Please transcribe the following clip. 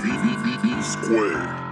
B B B B square.